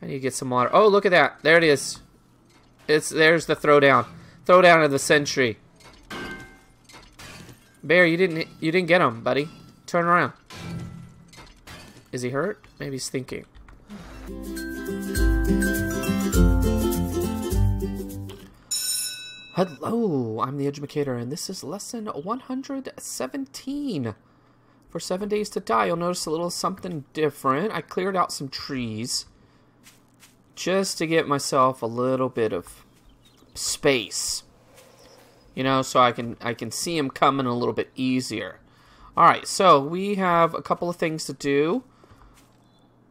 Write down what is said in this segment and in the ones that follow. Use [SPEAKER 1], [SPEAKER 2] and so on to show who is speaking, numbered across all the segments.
[SPEAKER 1] I need to get some water. Oh, look at that. There it is. It's There's the throwdown. Throwdown of the century. Bear, you didn't you didn't get him, buddy. Turn around. Is he hurt? Maybe he's thinking. Hello, I'm the Edumicator, and this is lesson 117. For seven days to die, you'll notice a little something different. I cleared out some trees just to get myself a little bit of space. You know, so I can I can see him coming a little bit easier. All right, so we have a couple of things to do.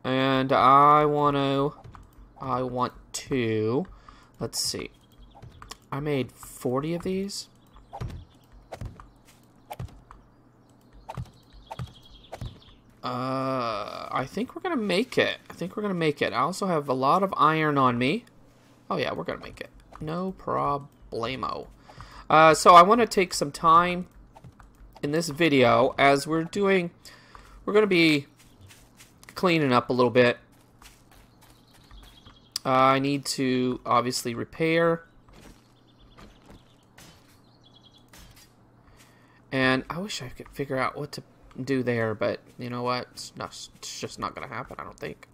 [SPEAKER 1] And I want to I want to let's see. I made 40 of these. Uh, I think we're gonna make it. I think we're gonna make it. I also have a lot of iron on me. Oh yeah, we're gonna make it. No problemo. Uh, so I want to take some time in this video as we're doing, we're gonna be cleaning up a little bit. Uh, I need to obviously repair. And I wish I could figure out what to do there, but you know what? It's, not, it's just not going to happen, I don't think.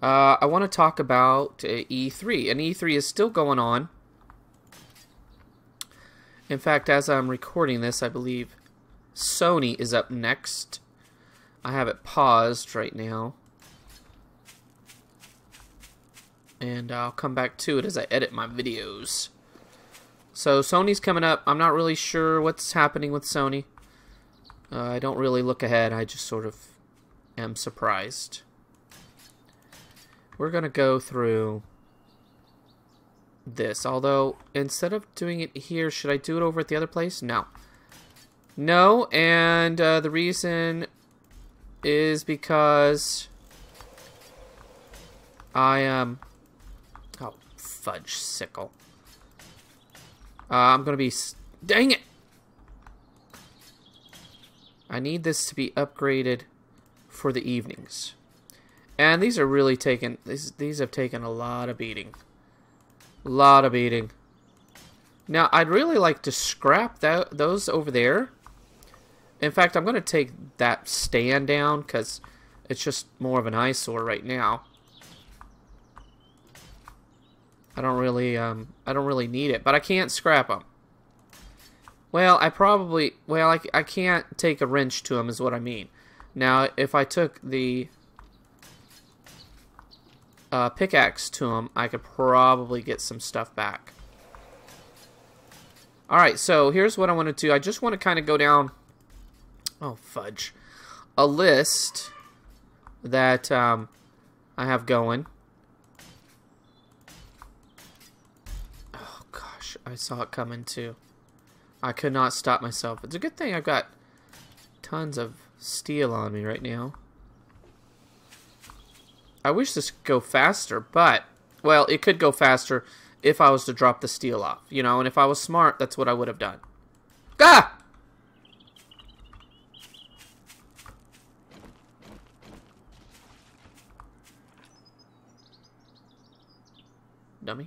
[SPEAKER 1] Uh, I want to talk about uh, E3, and E3 is still going on. In fact, as I'm recording this, I believe Sony is up next. I have it paused right now. And I'll come back to it as I edit my videos. So Sony's coming up. I'm not really sure what's happening with Sony. Uh, I don't really look ahead. I just sort of am surprised. We're going to go through this. Although, instead of doing it here, should I do it over at the other place? No. No, and uh, the reason is because I, um... Oh, fudge sickle. Uh, I'm going to be... Dang it! I need this to be upgraded for the evenings. And these are really taken These, these have taken a lot of beating. A lot of beating. Now, I'd really like to scrap that those over there. In fact, I'm going to take that stand down because it's just more of an eyesore right now. I don't really, um, I don't really need it, but I can't scrap them. Well, I probably, well, I, I can't take a wrench to them is what I mean. Now, if I took the uh, pickaxe to them, I could probably get some stuff back. Alright, so here's what I want to do. I just want to kind of go down, oh, fudge, a list that um, I have going. Oh, gosh, I saw it coming too. I could not stop myself. It's a good thing I've got tons of steel on me right now. I wish this could go faster, but, well, it could go faster if I was to drop the steel off, you know, and if I was smart, that's what I would have done. Ah! Dummy.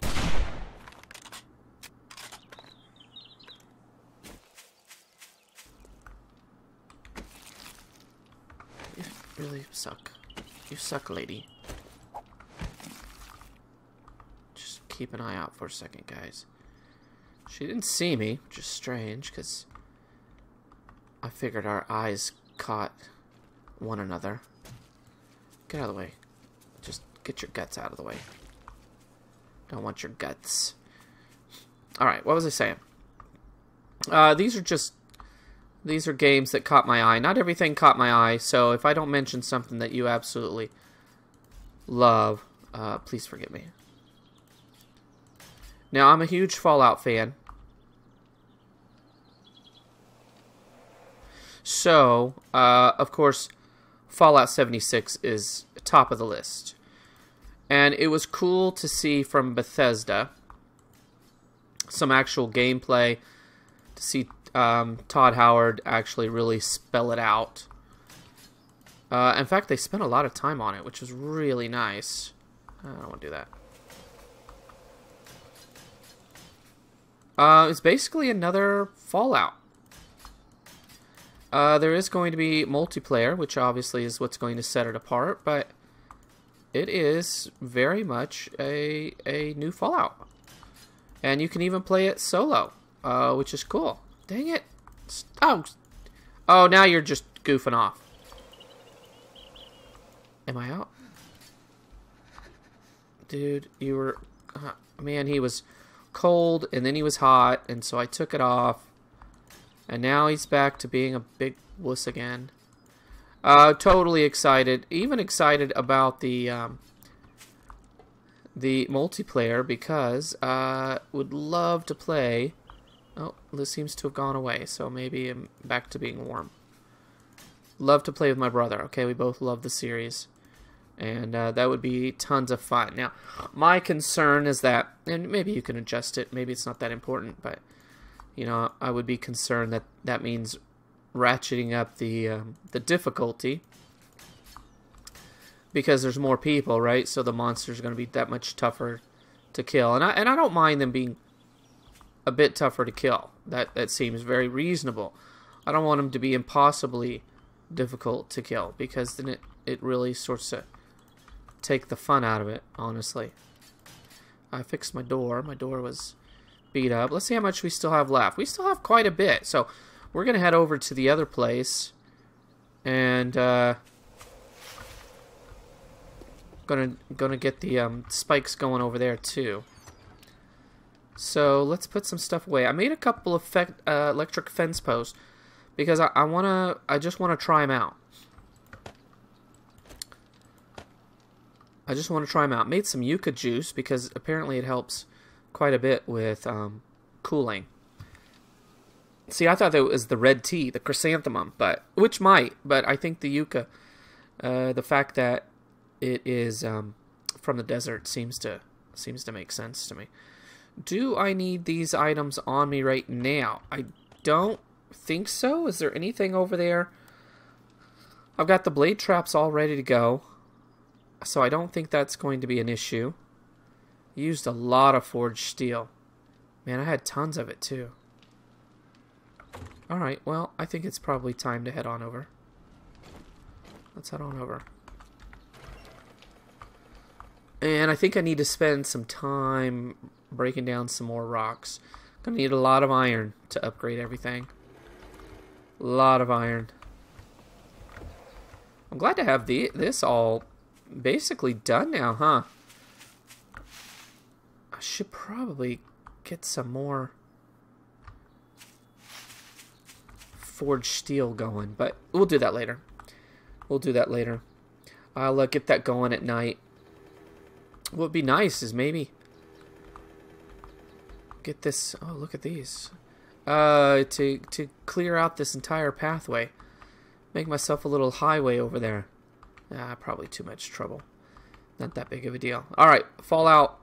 [SPEAKER 1] You really suck. You suck, lady. Just keep an eye out for a second, guys. She didn't see me, which is strange, because I figured our eyes caught one another. Get out of the way. Just get your guts out of the way. Don't want your guts. Alright, what was I saying? Uh, these are just these are games that caught my eye. Not everything caught my eye, so if I don't mention something that you absolutely love, uh, please forgive me. Now, I'm a huge Fallout fan. So, uh, of course, Fallout 76 is top of the list. And it was cool to see from Bethesda some actual gameplay, to see um, Todd Howard actually really spell it out. Uh, in fact, they spent a lot of time on it, which was really nice. I don't want to do that. Uh, it's basically another Fallout. Uh, there is going to be multiplayer, which obviously is what's going to set it apart, but it is very much a, a new Fallout. And you can even play it solo, uh, which is cool. Dang it. Oh, oh, now you're just goofing off. Am I out? Dude, you were... Uh, man, he was cold, and then he was hot, and so I took it off. And now he's back to being a big wuss again. Uh, totally excited. Even excited about the... Um, the multiplayer because uh would love to play oh this seems to have gone away so maybe I'm back to being warm love to play with my brother okay we both love the series and uh, that would be tons of fun. Now, my concern is that, and maybe you can adjust it, maybe it's not that important, but, you know, I would be concerned that that means ratcheting up the, um, the difficulty because there's more people, right? So the monsters are going to be that much tougher to kill. And I, and I don't mind them being a bit tougher to kill. That, that seems very reasonable. I don't want them to be impossibly difficult to kill because then it, it really sorts of take the fun out of it, honestly. I fixed my door. My door was beat up. Let's see how much we still have left. We still have quite a bit. So we're going to head over to the other place. And uh, gonna gonna get the um, spikes going over there too. So let's put some stuff away. I made a couple of uh, electric fence posts because I, I wanna I just wanna try them out. I just want to try them out. Made some yucca juice because apparently it helps quite a bit with um, cooling. See, I thought that was the red tea, the chrysanthemum, but which might, but I think the yucca, uh, the fact that it is um, from the desert seems to seems to make sense to me. Do I need these items on me right now? I don't think so. Is there anything over there? I've got the blade traps all ready to go so I don't think that's going to be an issue. Used a lot of forged steel. Man, I had tons of it too. Alright, well, I think it's probably time to head on over. Let's head on over. And I think I need to spend some time breaking down some more rocks. Gonna need a lot of iron to upgrade everything. A lot of iron. I'm glad to have the this all basically done now, huh? I should probably get some more forged steel going, but we'll do that later. We'll do that later. I'll uh, get that going at night. What would be nice is maybe get this. Oh, look at these. Uh, to to clear out this entire pathway, make myself a little highway over there. Ah, probably too much trouble. Not that big of a deal. Alright, Fallout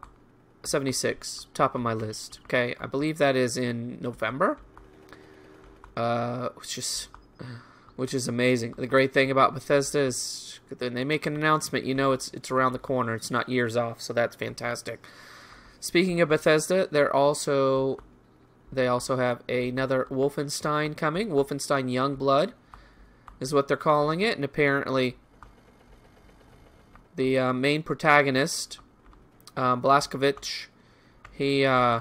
[SPEAKER 1] 76, top of my list. Okay, I believe that is in November. Uh, which is, which is amazing. The great thing about Bethesda is when they make an announcement, you know it's it's around the corner. It's not years off, so that's fantastic. Speaking of Bethesda, they're also they also have another Wolfenstein coming. Wolfenstein Youngblood is what they're calling it, and apparently the uh, main protagonist, uh, Blazkowicz, he, uh,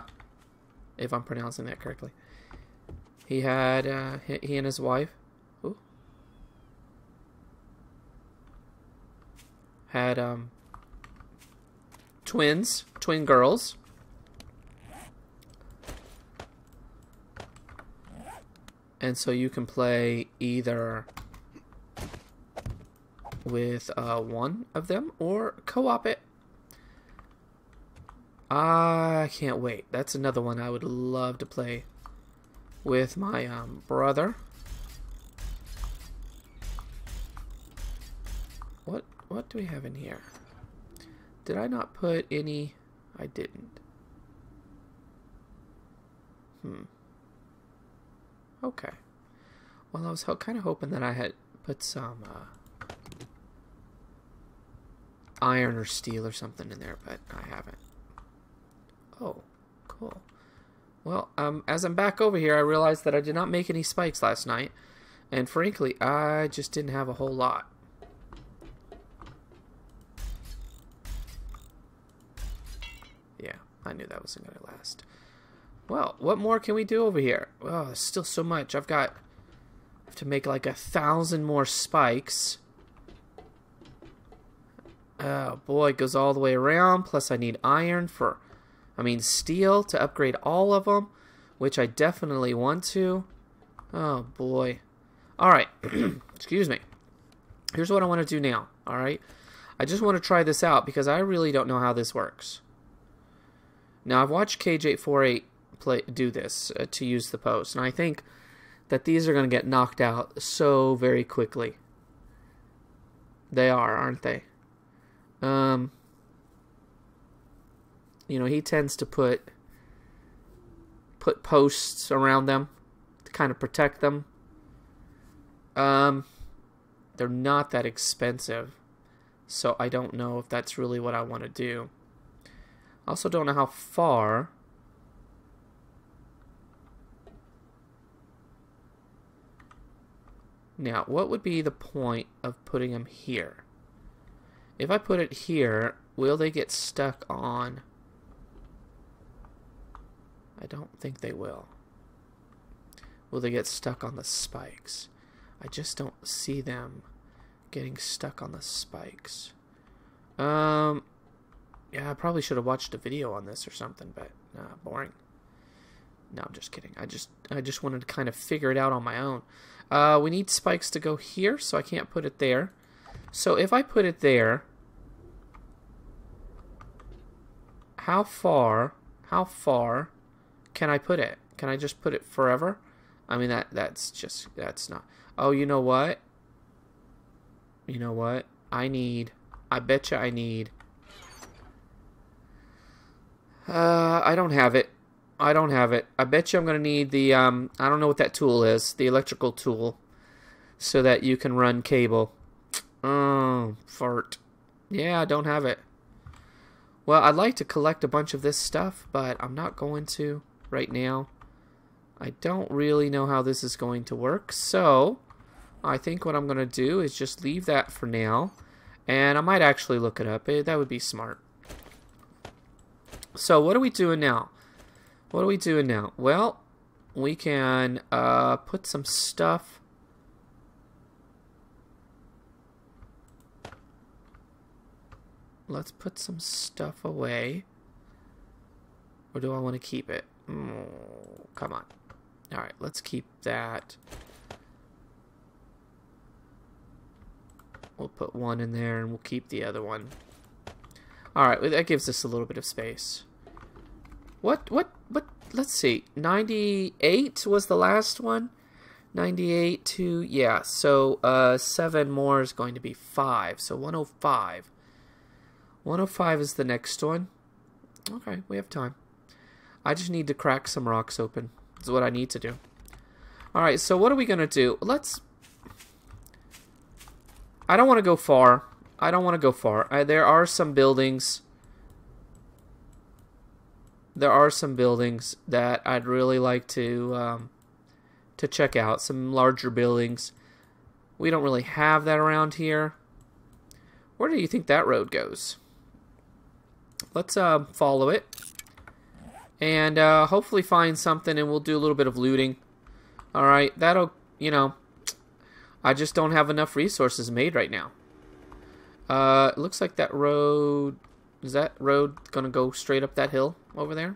[SPEAKER 1] if I'm pronouncing that correctly, he had, uh, he, he and his wife, had, um, twins, twin girls. And so you can play either with uh, one of them or co-op it. I can't wait. That's another one I would love to play with my um, brother. What what do we have in here? Did I not put any? I didn't. Hmm. Okay. Well, I was kind of hoping that I had put some uh, iron or steel or something in there, but I haven't. Oh, cool. Well, um, as I'm back over here, I realized that I did not make any spikes last night. And frankly, I just didn't have a whole lot. Yeah, I knew that wasn't going to last. Well, what more can we do over here? Oh, still so much. I've got to make like a thousand more spikes. Oh boy, it goes all the way around. Plus I need iron for, I mean steel to upgrade all of them, which I definitely want to. Oh boy. Alright, excuse me. Here's what I want to do now, alright? I just want to try this out because I really don't know how this works. Now I've watched KJ48 play do this uh, to use the post, and I think that these are going to get knocked out so very quickly. They are, aren't they? Um, you know, he tends to put put posts around them to kind of protect them. Um, they're not that expensive, so I don't know if that's really what I want to do. I also don't know how far. Now, what would be the point of putting them here? If I put it here, will they get stuck on... I don't think they will. Will they get stuck on the spikes? I just don't see them getting stuck on the spikes. Um, yeah, I probably should have watched a video on this or something, but uh, boring. No, I'm just kidding. I just I just wanted to kind of figure it out on my own. Uh, we need spikes to go here, so I can't put it there. So if I put it there, how far, how far can I put it? Can I just put it forever? I mean, that that's just, that's not. Oh, you know what? You know what? I need, I bet you I need. Uh, I don't have it. I don't have it. I bet you I'm going to need the, um, I don't know what that tool is, the electrical tool, so that you can run cable. Oh, fart. Yeah, I don't have it. Well, I'd like to collect a bunch of this stuff, but I'm not going to right now. I don't really know how this is going to work, so I think what I'm going to do is just leave that for now, and I might actually look it up. Eh, that would be smart. So what are we doing now? What are we doing now? Well, we can uh, put some stuff let's put some stuff away. Or do I want to keep it? Mm, come on. Alright, let's keep that. We'll put one in there and we'll keep the other one. Alright, that gives us a little bit of space. What, what, what, let's see. 98 was the last one. 98 to, yeah, so uh, 7 more is going to be 5. So 105. 105 is the next one. Okay, we have time. I just need to crack some rocks open. That's what I need to do. Alright, so what are we going to do? Let's... I don't want to go far. I don't want to go far. I, there are some buildings... There are some buildings that I'd really like to um, to check out. Some larger buildings. We don't really have that around here. Where do you think that road goes? let's uh, follow it and uh, hopefully find something and we'll do a little bit of looting alright that'll you know I just don't have enough resources made right now uh, it looks like that road is that road gonna go straight up that hill over there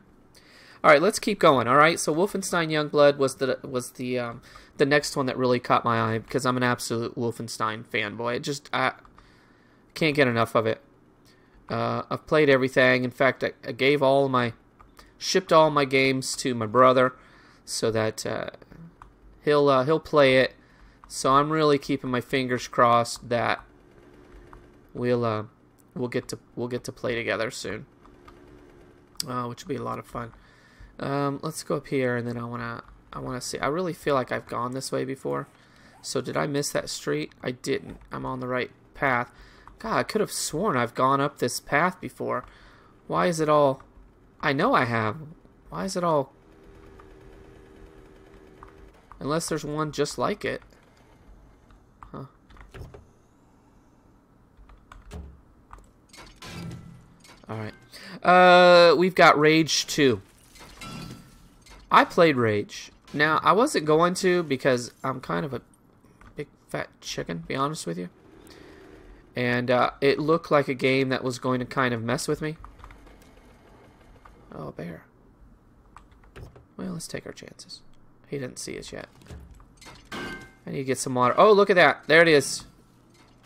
[SPEAKER 1] alright let's keep going alright so Wolfenstein Youngblood was the was the um, the next one that really caught my eye because I'm an absolute Wolfenstein fanboy it just I can't get enough of it uh, I've played everything. In fact, I, I, gave all my, shipped all my games to my brother, so that uh, he'll uh, he'll play it. So I'm really keeping my fingers crossed that we'll uh, we'll get to we'll get to play together soon, uh, which will be a lot of fun. Um, let's go up here, and then I wanna I wanna see. I really feel like I've gone this way before. So did I miss that street? I didn't. I'm on the right path. God, I could have sworn I've gone up this path before. Why is it all... I know I have. Why is it all... Unless there's one just like it. Alright. Uh, we've got Rage 2. I played Rage. Now, I wasn't going to because I'm kind of a big fat chicken, be honest with you. And uh, it looked like a game that was going to kind of mess with me. Oh, bear. Well, let's take our chances. He didn't see us yet. I need to get some water. Oh, look at that. There it is.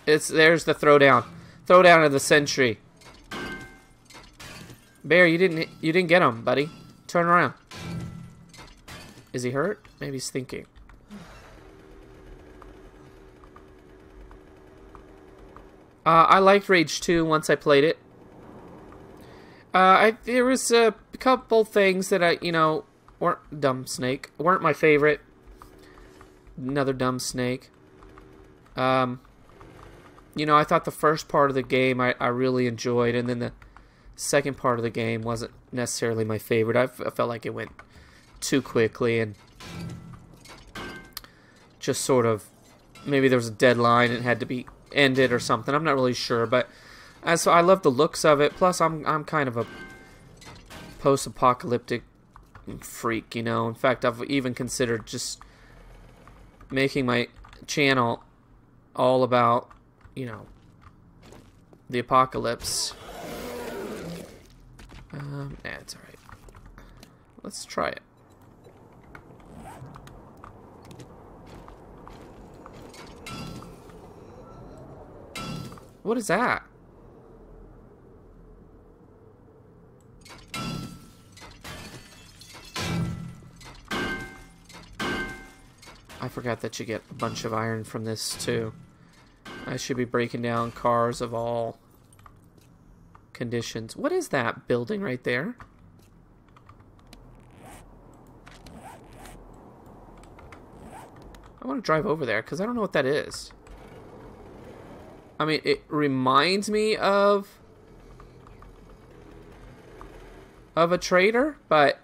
[SPEAKER 1] It's There's the throwdown. Throwdown of the century. Bear, you didn't you didn't get him, buddy. Turn around. Is he hurt? Maybe he's thinking. Uh, I liked Rage 2 once I played it. Uh, I, there was a couple things that I, you know, weren't dumb snake weren't my favorite. Another dumb snake. Um, you know, I thought the first part of the game I, I really enjoyed, and then the second part of the game wasn't necessarily my favorite. I, felt like it went too quickly and just sort of maybe there was a deadline and it had to be ended or something. I'm not really sure, but as I love the looks of it. Plus, I'm I'm kind of a post-apocalyptic freak, you know. In fact, I've even considered just making my channel all about, you know, the apocalypse. Um, it's alright. Let's try it. What is that? I forgot that you get a bunch of iron from this too. I should be breaking down cars of all conditions. What is that building right there? I want to drive over there because I don't know what that is. I mean, it reminds me of of a trader, but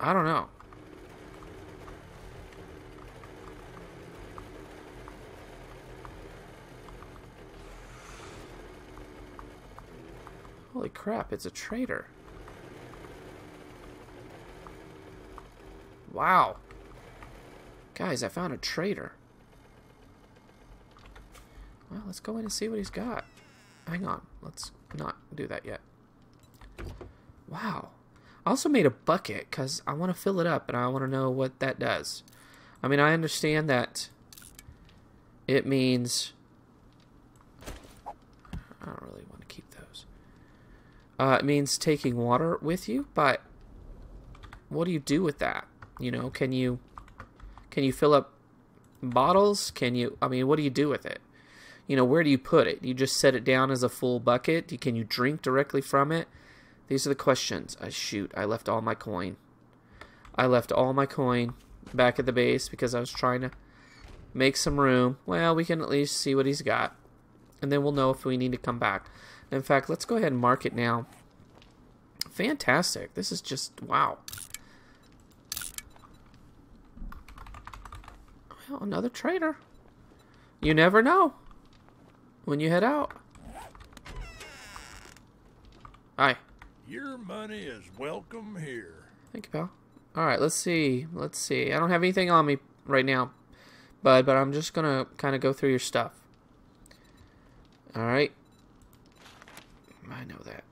[SPEAKER 1] I don't know. Holy crap, it's a trader. Wow. Guys, I found a trader. Well, let's go in and see what he's got. Hang on. Let's not do that yet. Wow. I also made a bucket because I want to fill it up and I want to know what that does. I mean, I understand that it means... I don't really want to keep those. Uh, it means taking water with you, but what do you do with that? You know, can you can you fill up bottles? Can you, I mean, what do you do with it? you know, where do you put it? You just set it down as a full bucket? Can you drink directly from it? These are the questions. I shoot, I left all my coin. I left all my coin back at the base because I was trying to make some room. Well, we can at least see what he's got. And then we'll know if we need to come back. In fact, let's go ahead and mark it now. Fantastic. This is just, wow. Well, another trader. You never know when you head out. Hi.
[SPEAKER 2] Your money is welcome here.
[SPEAKER 1] Thank you, pal. All right, let's see. Let's see. I don't have anything on me right now, bud, but I'm just gonna kind of go through your stuff. All right. I know that.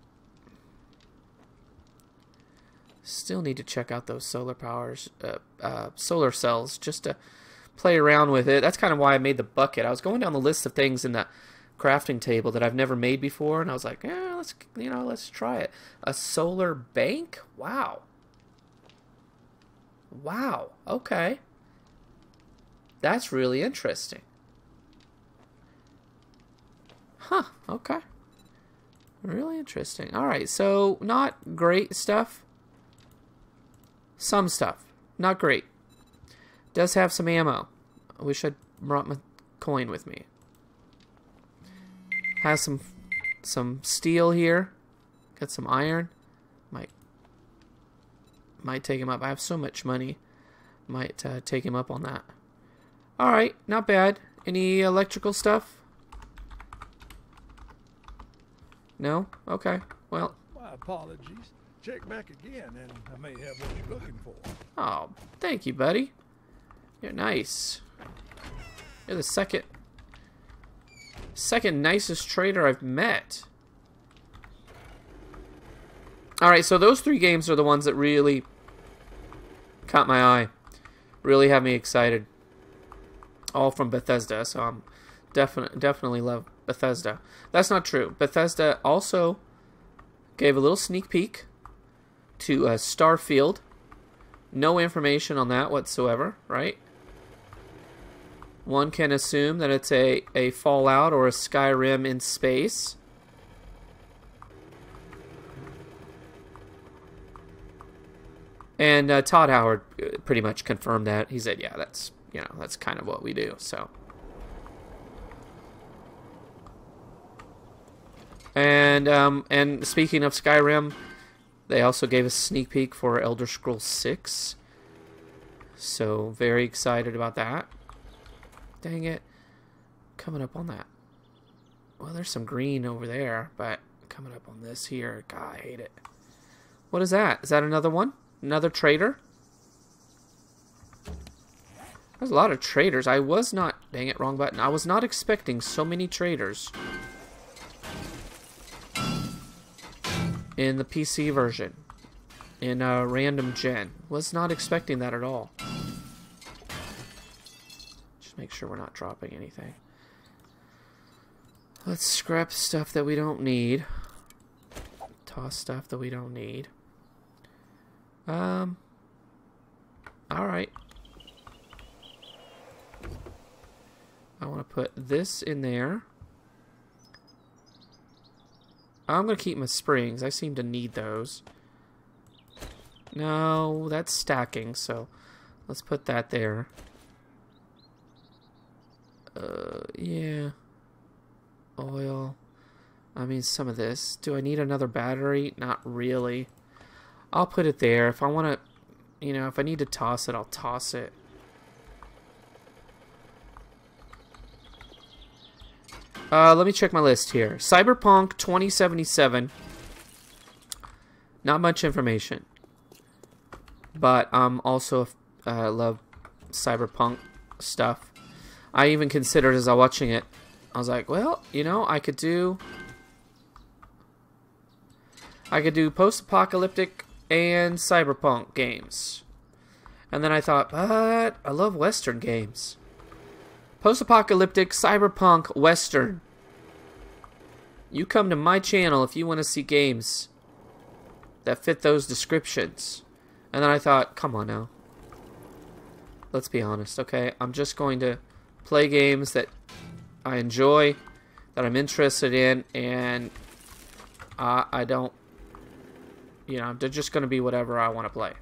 [SPEAKER 1] Still need to check out those solar powers, uh, uh, solar cells, just to play around with it. That's kind of why I made the bucket. I was going down the list of things in the crafting table that I've never made before, and I was like, yeah, let's you know, let's try it. A solar bank? Wow. Wow. Okay. That's really interesting. Huh. Okay. Really interesting. All right. So not great stuff. Some stuff. Not great. Does have some ammo. I wish I'd brought my coin with me. Has some some steel here. Got some iron. Might might take him up. I have so much money. Might uh, take him up on that. All right, not bad. Any electrical stuff? No? Okay. Well,
[SPEAKER 2] My apologies. Check back again, and I may have what you're looking for.
[SPEAKER 1] oh, thank you, buddy. You're nice. You're the second second nicest trader I've met. Alright, so those three games are the ones that really caught my eye. Really have me excited. All from Bethesda, so I'm definitely definitely love Bethesda. That's not true. Bethesda also gave a little sneak peek to uh, Starfield. No information on that whatsoever, right? One can assume that it's a, a Fallout or a Skyrim in space. And uh, Todd Howard uh, pretty much confirmed that. He said, "Yeah, that's you know that's kind of what we do." So, and um, and speaking of Skyrim, they also gave a sneak peek for Elder Scrolls Six. So very excited about that. Dang it, coming up on that. Well, there's some green over there, but coming up on this here, God, I hate it. What is that? Is that another one? Another trader? There's a lot of traders. I was not... Dang it, wrong button. I was not expecting so many traders. In the PC version. In a random gen. Was not expecting that at all. Just make sure we're not dropping anything. Let's scrap stuff that we don't need. Toss stuff that we don't need. Um. Alright. I want to put this in there. I'm going to keep my springs. I seem to need those. No, that's stacking, so let's put that there. Uh, yeah. Oil. I mean, some of this. Do I need another battery? Not really. I'll put it there. If I want to, you know, if I need to toss it, I'll toss it. Uh, let me check my list here. Cyberpunk 2077. Not much information. But I'm also uh, love cyberpunk stuff. I even considered as I was watching it, I was like, well, you know, I could do I could do post-apocalyptic and cyberpunk games. And then I thought, but I love western games. Post-apocalyptic, cyberpunk, western. You come to my channel if you want to see games that fit those descriptions. And then I thought, come on now. Let's be honest, okay? I'm just going to play games that I enjoy, that I'm interested in, and uh, I don't, you know, they're just going to be whatever I want to play.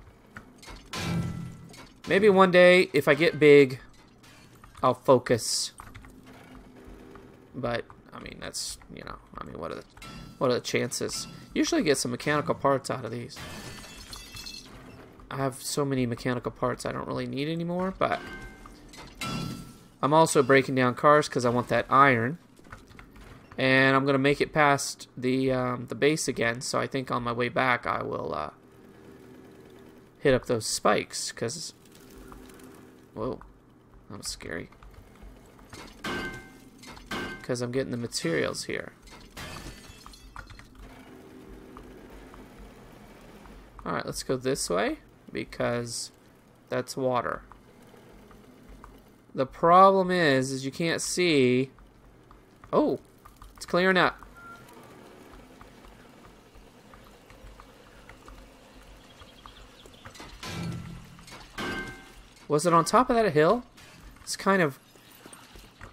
[SPEAKER 1] Maybe one day, if I get big, I'll focus. But, I mean, that's, you know, I mean, what are the, what are the chances? Usually get some mechanical parts out of these. I have so many mechanical parts I don't really need anymore, but I'm also breaking down cars because I want that iron. And I'm going to make it past the um, the base again, so I think on my way back I will uh, hit up those spikes, because... Whoa, that was scary. Because I'm getting the materials here. Alright, let's go this way because that's water. The problem is, is you can't see. Oh, it's clearing up. Was it on top of that hill? It's kind of,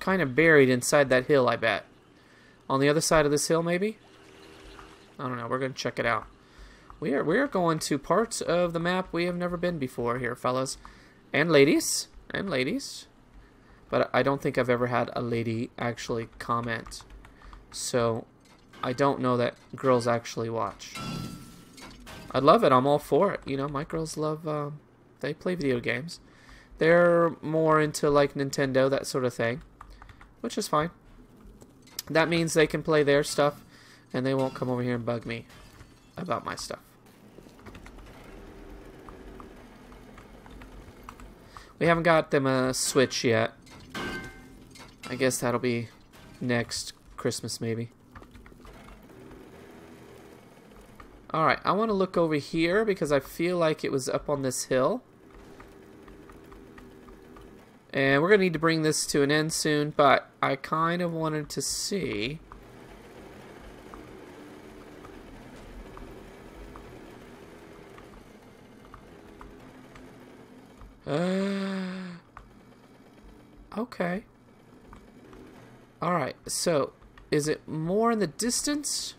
[SPEAKER 1] kind of buried inside that hill, I bet. On the other side of this hill, maybe? I don't know. We're going to check it out. We are we are going to parts of the map we have never been before here, fellas. And ladies. And ladies. But I don't think I've ever had a lady actually comment. So I don't know that girls actually watch. I love it. I'm all for it. You know, my girls love, um, they play video games. They're more into like Nintendo, that sort of thing, which is fine. That means they can play their stuff and they won't come over here and bug me about my stuff. We haven't got them a Switch yet. I guess that'll be next Christmas, maybe. Alright, I want to look over here because I feel like it was up on this hill. And we're going to need to bring this to an end soon, but I kind of wanted to see... Uh, okay. Alright, so, is it more in the distance?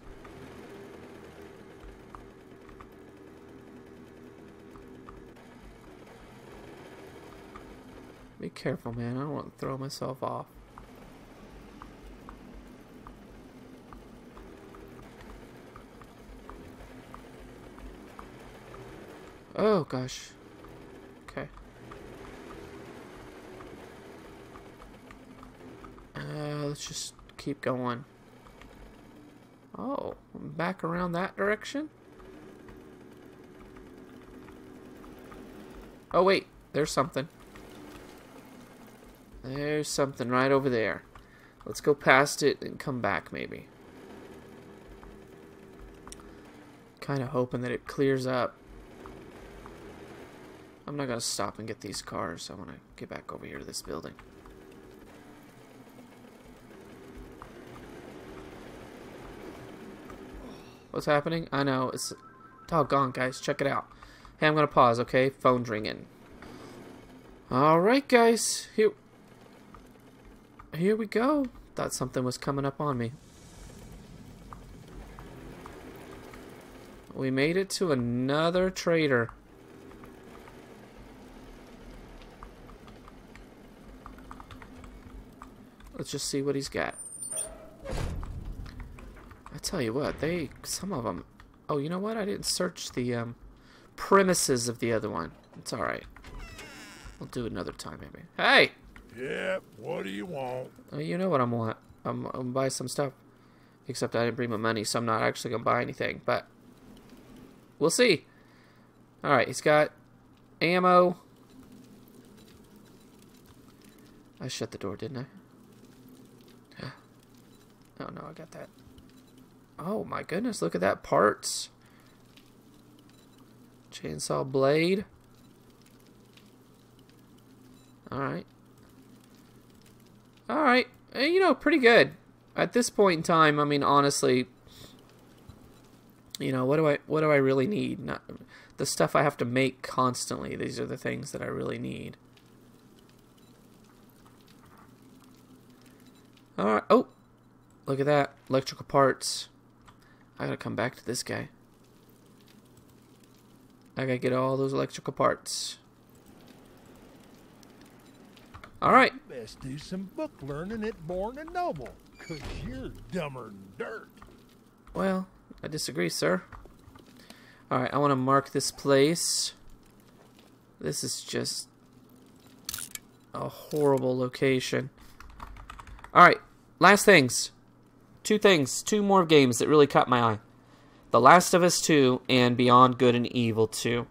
[SPEAKER 1] Careful, man. I don't want to throw myself off. Oh, gosh. Okay. Uh, let's just keep going. Oh, back around that direction? Oh, wait. There's something. There's something right over there. Let's go past it and come back, maybe. Kind of hoping that it clears up. I'm not going to stop and get these cars. I want to get back over here to this building. What's happening? I know. It's doggone, guys. Check it out. Hey, I'm going to pause, okay? Phone's ringing. Alright, guys. Here here we go. Thought something was coming up on me. We made it to another trader. Let's just see what he's got. I tell you what, they, some of them, oh, you know what? I didn't search the um, premises of the other one. It's alright. We'll do it another time, maybe. Hey!
[SPEAKER 2] Yep, what do you want?
[SPEAKER 1] You know what I'm want. I'm, I'm gonna buy some stuff. Except I didn't bring my money, so I'm not actually gonna buy anything. But we'll see. All right, he's got ammo. I shut the door, didn't I? Oh no, I got that. Oh my goodness, look at that parts. Chainsaw blade. Alright. Alright. Eh, you know, pretty good. At this point in time, I mean, honestly, you know, what do I what do I really need? Not the stuff I have to make constantly. These are the things that I really need. Alright. Oh! Look at that. Electrical parts. I gotta come back to this guy. I gotta get all those electrical parts. All right.
[SPEAKER 2] You best do some book learning at Born and Noble, because you're dumber than dirt.
[SPEAKER 1] Well, I disagree, sir. All right, I want to mark this place. This is just a horrible location. All right, last things. Two things, two more games that really caught my eye. The Last of Us 2 and Beyond Good and Evil 2.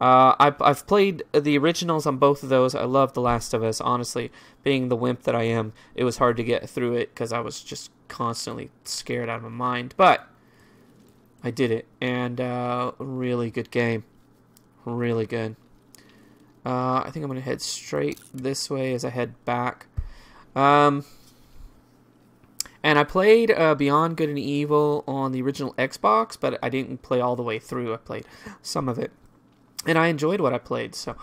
[SPEAKER 1] Uh, I've, I've played the originals on both of those. I love The Last of Us. Honestly, being the wimp that I am, it was hard to get through it because I was just constantly scared out of my mind. But I did it, and uh, really good game. Really good. Uh, I think I'm going to head straight this way as I head back. Um, and I played uh, Beyond Good and Evil on the original Xbox, but I didn't play all the way through. I played some of it and I enjoyed what I played. So,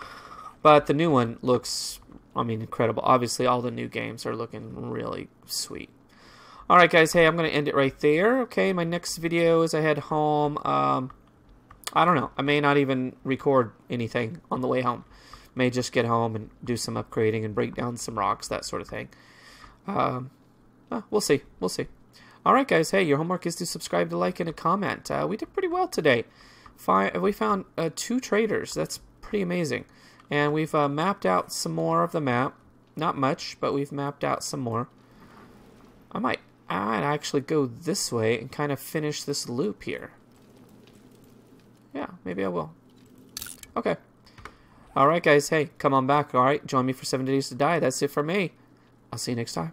[SPEAKER 1] but the new one looks, I mean, incredible. Obviously, all the new games are looking really sweet. All right, guys. Hey, I'm gonna end it right there. Okay, my next video is I head home. Um, I don't know. I may not even record anything on the way home. May just get home and do some upgrading and break down some rocks, that sort of thing. Um, we'll see. We'll see. All right, guys. Hey, your homework is to subscribe, to like, and a comment. Uh, we did pretty well today. We found uh, two traders. That's pretty amazing. And we've uh, mapped out some more of the map. Not much, but we've mapped out some more. I might, I might actually go this way and kind of finish this loop here. Yeah, maybe I will. Okay. Alright, guys. Hey, come on back. Alright, join me for 7 Days to Die. That's it for me. I'll see you next time.